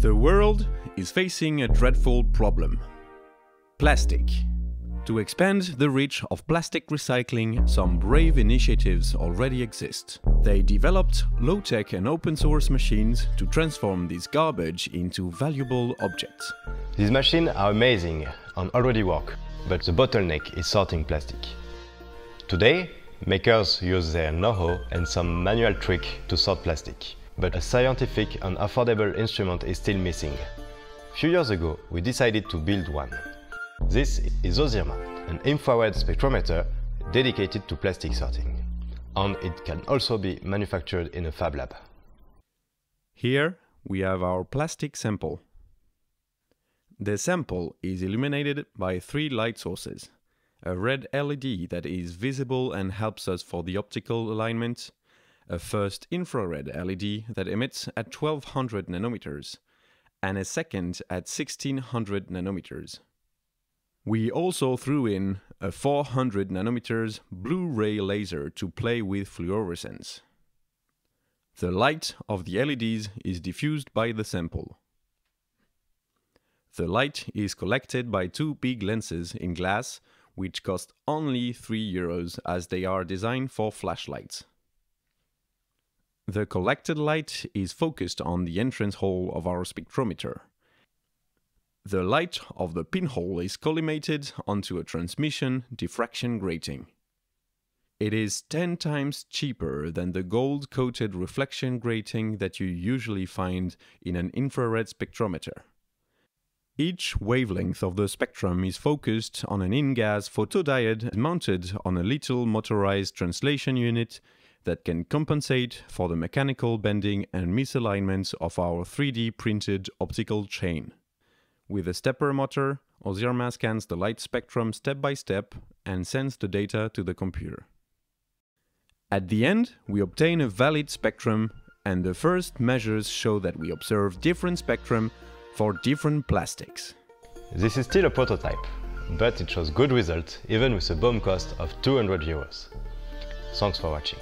The world is facing a dreadful problem. Plastic. To expand the reach of plastic recycling, some brave initiatives already exist. They developed low-tech and open-source machines to transform this garbage into valuable objects. These machines are amazing and already work, but the bottleneck is sorting plastic. Today, makers use their know-how and some manual trick to sort plastic, but a scientific and affordable instrument is still missing. Few years ago, we decided to build one. This is Ozirma, an infrared spectrometer dedicated to plastic sorting. And it can also be manufactured in a fab lab. Here we have our plastic sample. The sample is illuminated by three light sources. A red LED that is visible and helps us for the optical alignment, a first infrared LED that emits at 1200 nanometers, and a second at 1600 nanometers. We also threw in a 400 nanometers blue-ray laser to play with fluorescence. The light of the LEDs is diffused by the sample. The light is collected by two big lenses in glass, which cost only 3 euros as they are designed for flashlights. The collected light is focused on the entrance hole of our spectrometer. The light of the pinhole is collimated onto a transmission diffraction grating. It is 10 times cheaper than the gold-coated reflection grating that you usually find in an infrared spectrometer. Each wavelength of the spectrum is focused on an InGaAs photodiode mounted on a little motorized translation unit that can compensate for the mechanical bending and misalignments of our 3D printed optical chain. With a stepper motor, Ozirma scans the light spectrum step by step and sends the data to the computer. At the end, we obtain a valid spectrum and the first measures show that we observe different spectrum for different plastics. This is still a prototype, but it shows good results even with a BOM cost of 200 euros. Thanks for watching.